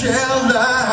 shall die.